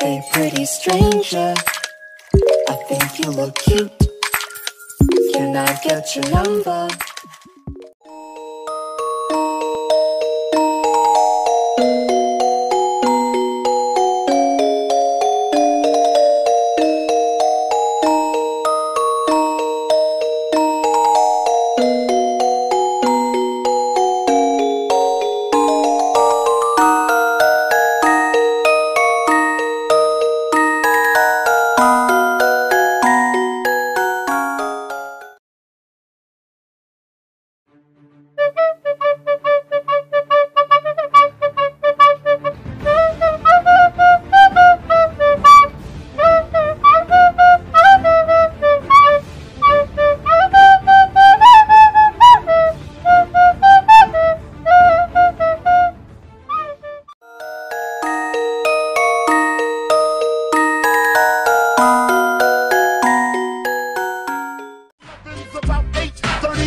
Hey, pretty stranger, I think you look cute. Can I get your number?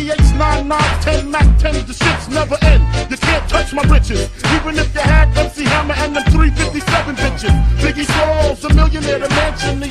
38, 9, 9, 10, Mac 10, the shits never end. You can't touch my riches. Even if you had MC Hammer and them 357 bitches. Biggie Smalls, a millionaire, the mansion, the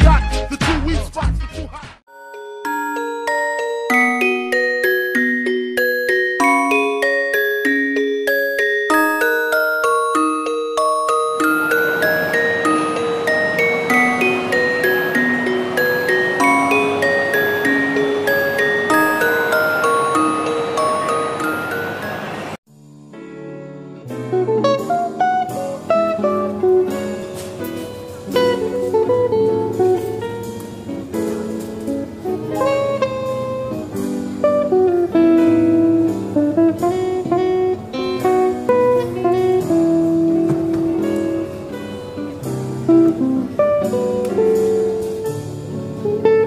Mm-hmm.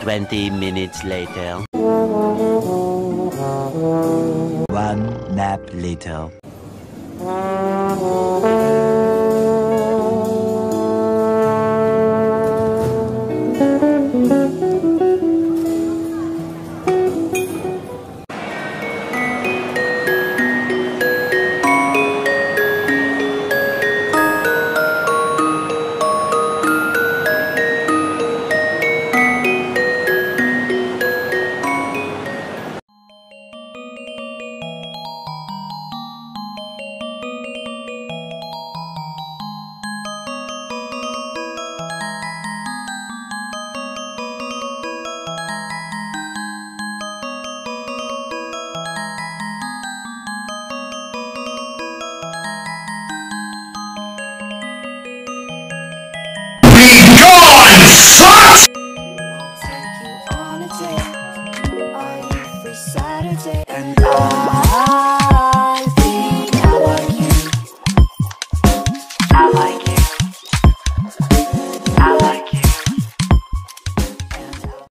Twenty minutes later. One nap later.